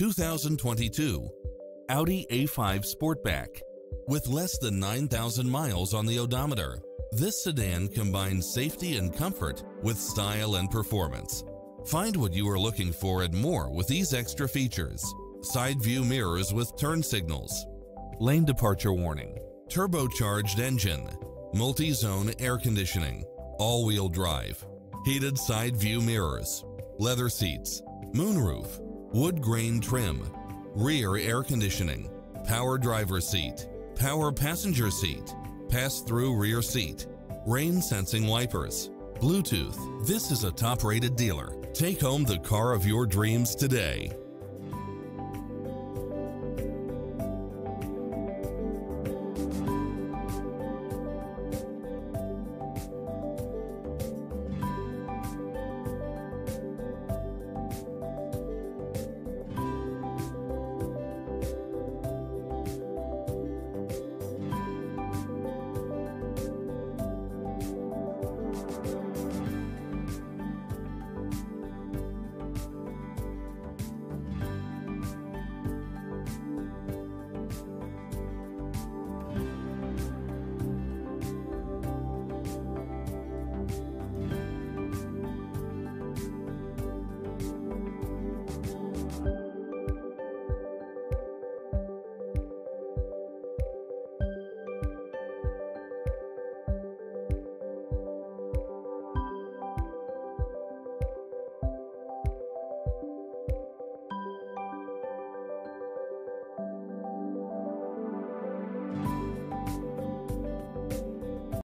2022 Audi A5 Sportback. With less than 9,000 miles on the odometer, this sedan combines safety and comfort with style and performance. Find what you are looking for and more with these extra features. Side view mirrors with turn signals, lane departure warning, turbocharged engine, multi-zone air conditioning, all-wheel drive, heated side view mirrors, leather seats, moonroof, wood grain trim, rear air conditioning, power driver seat, power passenger seat, pass-through rear seat, rain sensing wipers, Bluetooth. This is a top-rated dealer. Take home the car of your dreams today.